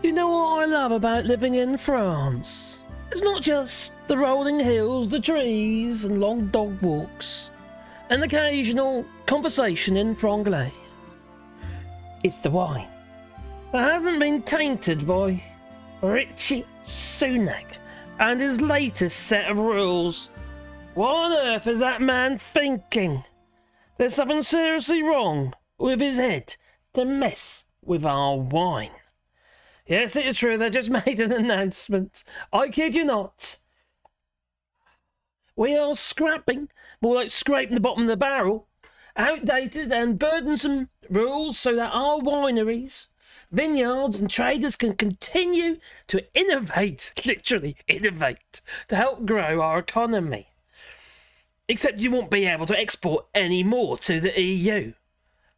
You know what I love about living in France? It's not just the rolling hills, the trees, and long dog walks, and occasional conversation in franglais. It's the wine that hasn't been tainted by Rishi Sunak and his latest set of rules. What on earth is that man thinking? There's something seriously wrong with his head to mess with our wine. Yes, it is true. They just made an announcement. I kid you not. We are scrapping, more like scraping the bottom of the barrel, outdated and burdensome rules so that our wineries, vineyards, and traders can continue to innovate, literally innovate, to help grow our economy. Except you won't be able to export any more to the EU.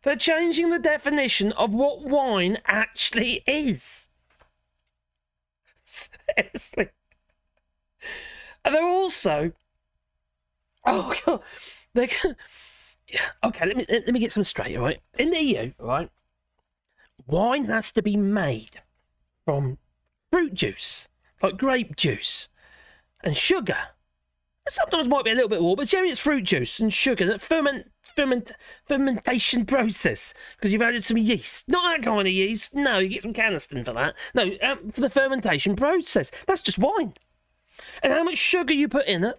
They're changing the definition of what wine actually is. Seriously. And they're also. Oh, God. They're. Okay, let me, let me get some straight, all right? In the EU, right, wine has to be made from fruit juice, like grape juice, and sugar. Sometimes might be a little bit more, but generally it's fruit juice and sugar. That ferment, ferment, fermentation process because you've added some yeast. Not that kind of yeast. No, you get some Canesten for that. No, um, for the fermentation process. That's just wine. And how much sugar you put in it,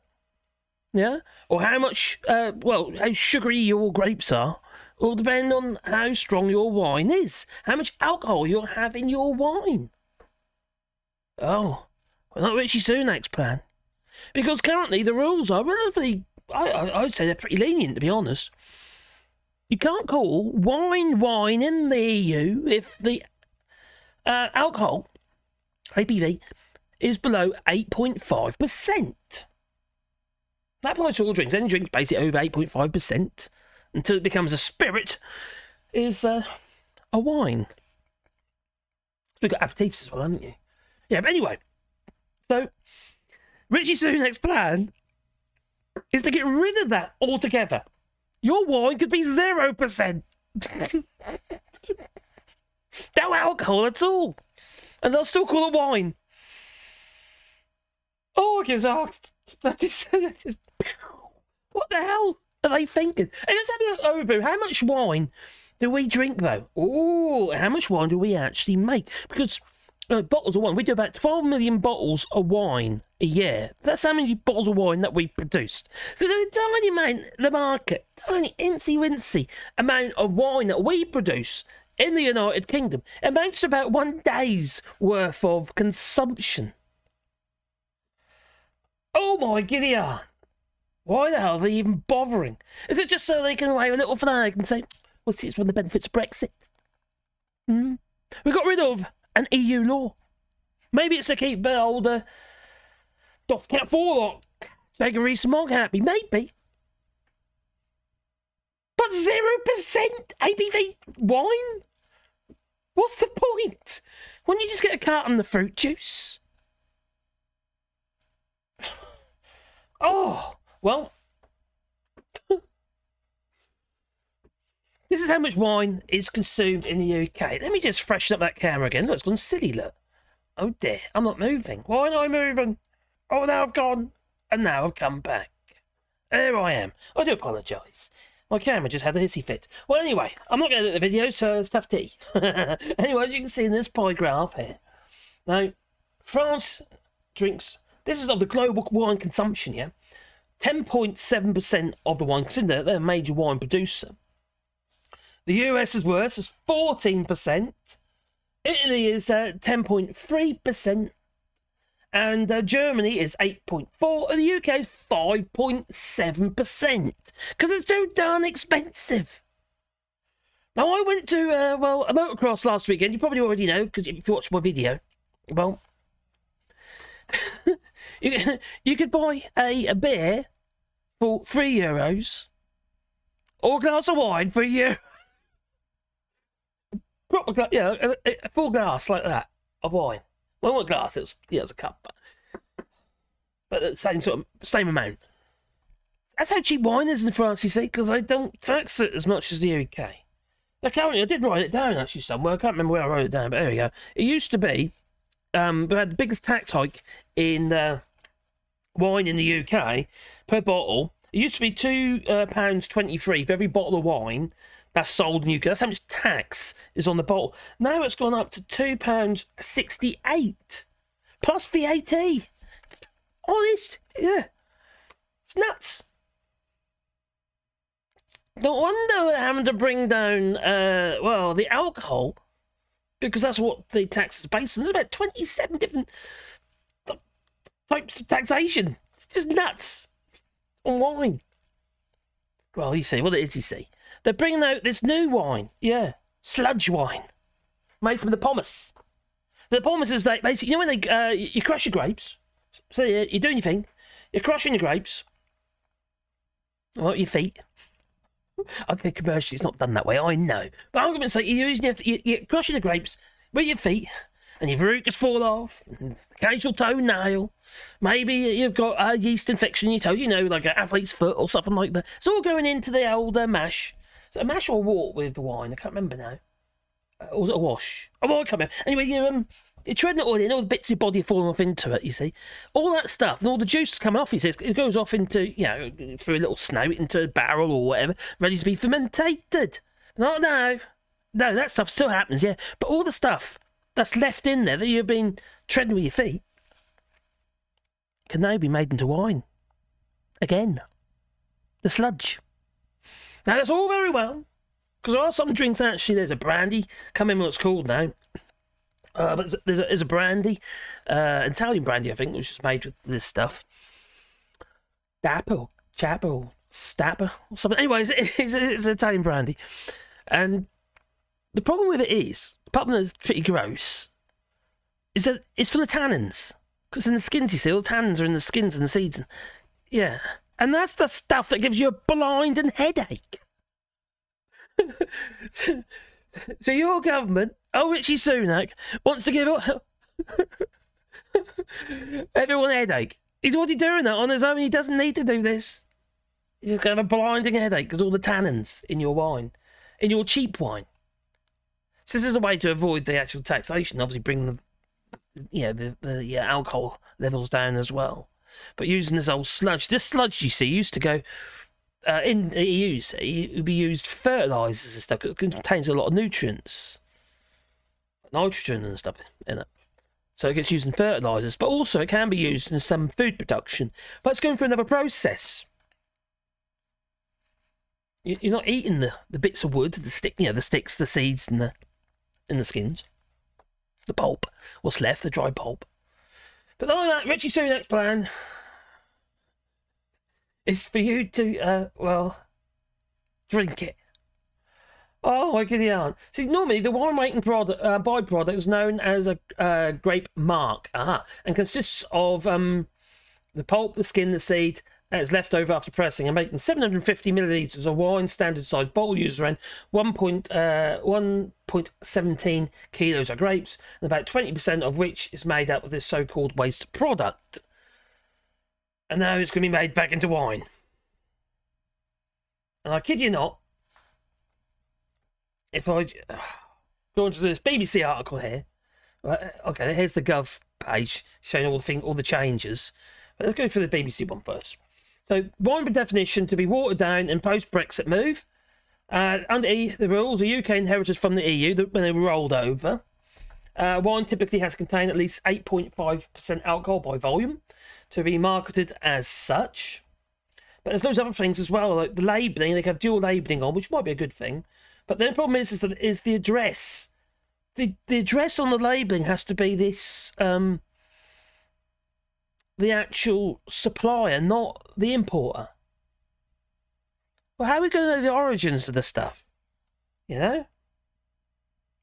yeah, or how much, uh, well, how sugary your grapes are, will depend on how strong your wine is. How much alcohol you'll have in your wine. Oh, well, not Rishi Sunak's plan. Because currently the rules are relatively, I, I, would say they're pretty lenient, to be honest. You can't call wine wine in the EU if the uh, alcohol, ABV, is below 8.5%. That applies to all drinks. Any drink basically over 8.5% until it becomes a spirit is uh, a wine. We've got aperitifs as well, haven't you? Yeah, but anyway. So Rishi Sunak's plan is to get rid of that altogether. Your wine could be 0%. no alcohol at all. And they'll still call it wine. Oh, because oh, that is, that is, what the hell are they thinking? And let's have a look over. How much wine do we drink, though? Oh, how much wine do we actually make? Because uh, bottles of wine. We do about 12 million bottles of wine a year. That's how many bottles of wine that we produced. So the tiny amount, the market, tiny incy wincy amount of wine that we produce in the United Kingdom amounts to about one day's worth of consumption. Oh my Gideon! Why the hell are they even bothering? Is it just so they can wave a little flag and say, well, see, it's one of the benefits of Brexit? Hmm? We got rid of an EU law. Maybe it's to keep the older uh, Doff Cat Forlock, Jacob Rees Mogg happy. Maybe. But 0% ABV wine? What's the point? Why don't you just get a carton of fruit juice? Oh, well, This is how much wine is consumed in the UK. Let me just freshen up that camera again. Look, it's gone silly, look. Oh dear, I'm not moving. Why am I moving? Oh, now I've gone. And now I've come back. There I am. I do apologise. My camera just had a hissy fit. Well, anyway, I'm not going to edit the video, so it's tough tea. anyway, as you can see in this pie graph here. Now, France drinks, this is of the global wine consumption, yeah? 10.7% of the wine consumed, they're a major wine producer. The US is worse, it's 14%. Italy is uh, 10.3%. And uh, Germany is 8.4 and the UK is 5.7% because it's too darn expensive. Now, I went to, uh, well, a motocross last weekend. You probably already know because if you watched my video. Well, you, you could buy a, a beer for three euros or a glass of wine for a euro proper glass, yeah, a, a, full glass like that of wine. Well, what glass? It was, yeah, it was a cup, but, but the same sort of same amount. That's how cheap wine is in France, you see, because they don't tax it as much as the UK. currently, I did write it down actually somewhere. I can't remember where I wrote it down, but there we go. It used to be, um, we had the biggest tax hike in uh, wine in the UK per bottle. It used to be two uh, pounds twenty three for every bottle of wine that's sold in UK. That's how much tax is on the bottle. Now it's gone up to two pounds sixty eight plus VAT. Honest, yeah, it's nuts. No wonder we're having to bring down, uh, well, the alcohol, because that's what the tax is based on. There's about 27 different types of taxation. It's just nuts on wine. Well, you see, what it is, you see. They're bringing out this new wine, yeah, sludge wine, made from the pomace. The pomace is like basically, you know when they uh, you crush your grapes. So yeah, you're doing your thing, you're crushing your grapes. What your feet? Okay, commercially, it's not done that way. I know, but I'm going to say you're using your, you're crushing the grapes with your feet, and your verrucas fall off, occasional toenail. Maybe you've got a yeast infection in your toes, you know, like an athlete's foot or something like that. It's all going into the old uh, mash. So a mash or wort with the wine? I can't remember now. Uh, or was it a wash? Oh, well, I can't remember. Anyway, you um, you're treading it all in, all the bits of your body are falling off into it, you see. All that stuff, and all the juice is coming off, you see. It goes off into, you know, through a little snout into a barrel or whatever, ready to be fermented. Not now. No, that stuff still happens, yeah. But all the stuff that's left in there that you've been treading with your feet can now be made into wine. Again. The sludge. Now, that's all very well, because there are some drinks actually, there's a brandy, can't remember what it's called now. Uh, but there's a, there's a brandy, uh, Italian brandy, I think, which is made with this stuff. Dapper, Chapper, Stapper, or something. Anyways, it's, it's, it's Italian brandy. And the problem with it is, from that it's pretty gross, is that it's full of tannins. Because in the skins, you see, all the tannins are in the skins and the seeds. And, yeah. And that's the stuff that gives you a blind and headache. so your government Oh, Rishi Sunak wants to give everyone a headache. He's already doing that on his own. He doesn't need to do this. He's just going to have a blinding headache because all the tannins in your wine, in your cheap wine. So this is a way to avoid the actual taxation. Obviously, bring the, you know, the, the yeah, alcohol levels down as well. But using this old sludge, this sludge you see used to go uh, in the EU. It would be used fertilizers and stuff. It contains a lot of nutrients nitrogen and stuff in it. So it gets used in fertilizers, but also it can be used in some food production. But it's going through another process. You're not eating the, the bits of wood, the stick, you know, the sticks, the seeds, and the and the skins, the pulp. What's left, the dry pulp. But like that, Rishi Sunak's plan is for you to, uh, well, drink it. Oh, get the yarn. See, normally the wine making product, uh, byproduct is known as a uh, grape marc, aha, and consists of um, the pulp, the skin, the seed, that is left over after pressing, and making 750 millilitres of wine, standard size bottle around 1.17 uh, kilos of grapes, and about 20% of which is made up of this so called waste product. And now it's going to be made back into wine. And I kid you not, if I go into this BBC article here, right, okay, here's the Gov page showing all the thing, all the changes. But let's go for the BBC one first. So, wine by definition to be watered down in post Brexit move. Uh, under the rules, the UK inherited from the EU when they were rolled over. Uh, wine typically has contained at least 8.5% alcohol by volume to be marketed as such. But there's loads of other things as well, like the labelling, they have dual labelling on, which might be a good thing. But the problem is, is that is the address. The the address on the labelling has to be this um the actual supplier, not the importer. Well, how are we going to know the origins of the stuff? You know?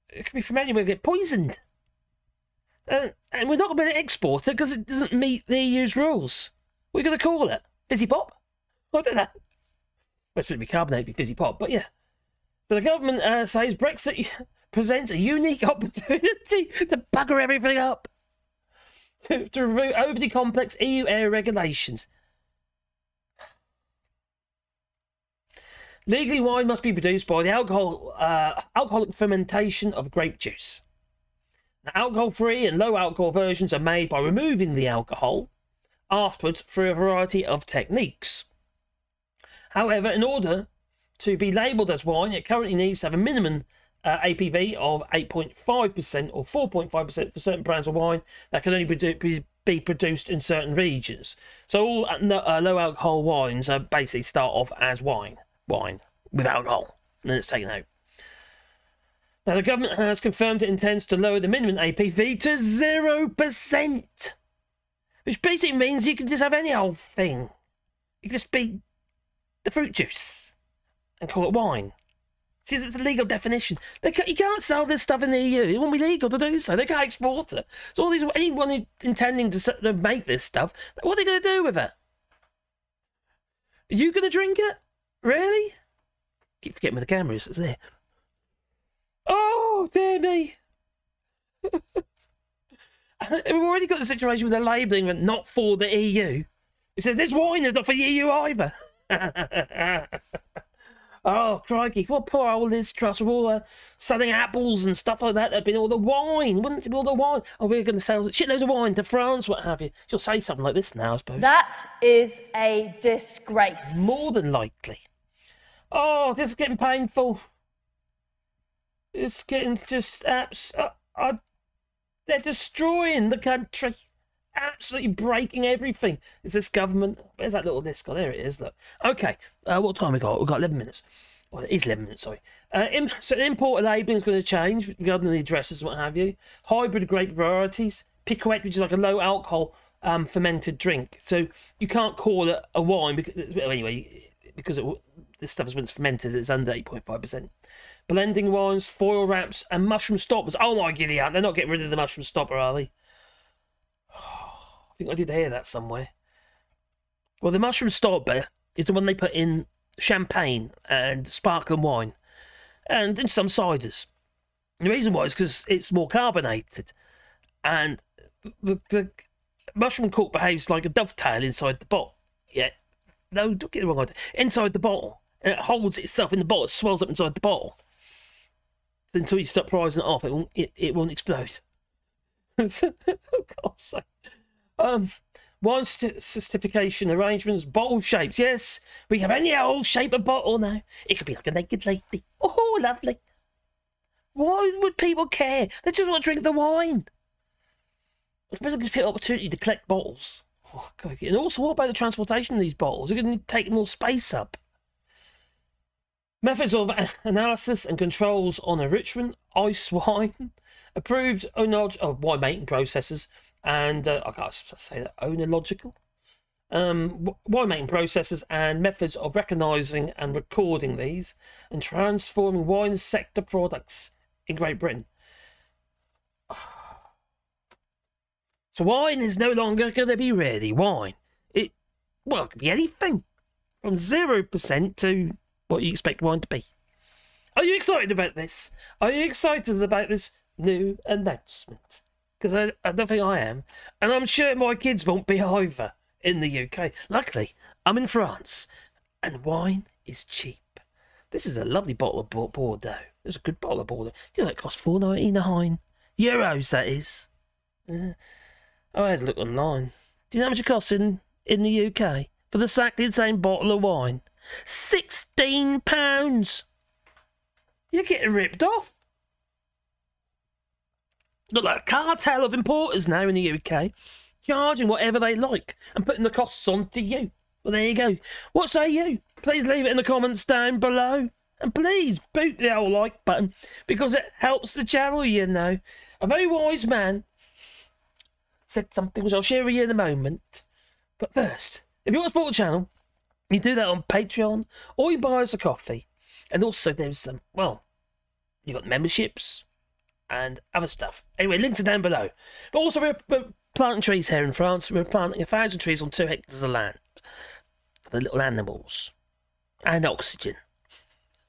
It could be from anywhere, get poisoned. Uh, and we're not going to be export it because it doesn't meet the EU's rules. What are we going to call it? Fizzy pop? I don't know. Well, it should be carbonated, be fizzy pop, but yeah. So the government uh, says Brexit presents a unique opportunity to bugger everything up, to, to overly complex EU air regulations. Legally, wine must be produced by the alcohol, uh, alcoholic fermentation of grape juice. Alcohol free and low alcohol versions are made by removing the alcohol afterwards through a variety of techniques. However, in order to be labelled as wine, it currently needs to have a minimum uh, ABV of 8.5% or 4.5% for certain brands of wine that can only be, be produced in certain regions. So all uh, uh, low alcohol wines uh, basically start off as wine, wine with alcohol, and then it's taken out. Now the government has confirmed it intends to lower the minimum ABV to zero percent, which basically means you can just have any old thing. You can just be the fruit juice and call it wine. It's a legal definition. They can't, you can't sell this stuff in the EU. It won't be legal to do so. They can't export it. So all these anyone intending to, to make this stuff, what are they going to do with it? Are you going to drink it? Really? Keep forgetting where the camera is. It's there. Oh, dear me. We've already got the situation with the labelling but not for the EU. He said this wine is not for the EU either. Oh, crikey. What poor old Liz Truss with all the selling apples and stuff like that. There'd been all the wine. Wouldn't it be all the wine? Oh, we're going to sell shitloads of wine to France, what have you. She'll say something like this now, I suppose. That is a disgrace. More than likely. Oh, this is getting painful. It's getting just abs. Uh, uh, they're destroying the country absolutely breaking everything. Is this government? Where's that little disc? Oh, there it is. Look. Okay. Uh, what time we got? We've got 11 minutes. Well, it is 11 minutes, sorry. Uh, Im- so import labelling is going to change regarding the addresses and what have you. Hybrid grape varieties. Piquette, which is like a low alcohol um, fermented drink. So you can't call it a wine because, well, anyway, because it, this stuff is when it's fermented, it's under 8.5%. Blending wines, foil wraps, and mushroom stoppers. Oh my giddy they're not getting rid of the mushroom stopper, are they? Think I did hear that somewhere. Well, the mushroom stopper is the one they put in champagne and sparkling wine, and in some ciders. The reason why is because it's more carbonated, and the, the mushroom cork behaves like a dovetail inside the bottle. Yeah, no, don't get it wrong. Idea. Inside the bottle, and it holds itself in the bottle, it swells up inside the bottle. Until you stop rising it off, it won't, it, it won't explode. oh, God's sake. Um, wine certification arrangements, bottle shapes. Yes, we have any old shape of bottle now. It could be like a naked lady. Oh, lovely. Why would people care? They just want to drink the wine. It gives people opportunity to collect bottles. Oh, and also, what about the transportation of these bottles? They're going to take more space up. Methods of analysis and controls on enrichment, ice wine, approved oh, winemaking processes, and uh, I can't say that oenological um, winemaking processes and methods of recognizing and recording these and transforming wine sector products in Great Britain. So wine is no longer going to be really wine. It well, it could be anything from zero percent to what you expect wine to be. Are you excited about this? Are you excited about this new announcement? Because I, I don't think I am. And I'm sure my kids won't be either in the UK. Luckily, I'm in France and wine is cheap. This is a lovely bottle of Bordeaux. It's a good bottle of Bordeaux. You know that costs four ninety nine euros? That is. Uh, I had a look online. Do you know how much it costs in in the UK for the exactly same bottle of wine? Sixteen pounds. You're getting ripped off. Look like a cartel of importers now in the UK, charging whatever they like and putting the costs on to you. Well, there you go. What say you? Please leave it in the comments down below. And please boot the old like button because it helps the channel, you know. A very wise man said something which I'll share with you in a moment. But first, if you want to support the channel, you do that on Patreon or you buy us a coffee. And also there's some, well, you've got memberships, and other stuff. Anyway, links are down below. But also, we're, we're planting trees here in France. We're planting a thousand trees on two hectares of land for the little animals and oxygen.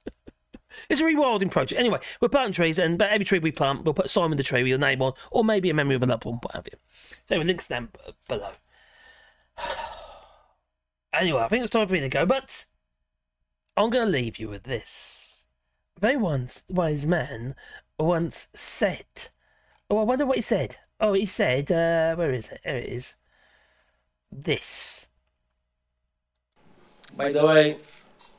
it's a rewilding project. Anyway, we're planting trees, and but every tree we plant, we'll put Simon the tree with your name on, or maybe a memory of a loved one, what have you. So, anyway, links down below. anyway, I think it's time for me to go, but I'm going to leave you with this. Very once wise man once said. Oh, I wonder what he said. Oh, he said, uh, where is it? There it is. This. By the way,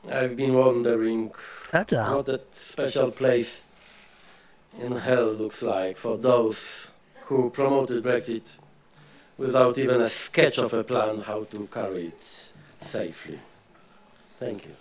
I've been wondering Ta-ta. what that special place in hell looks like for those who promoted Brexit without even a sketch of a plan how to carry it safely. Thank you.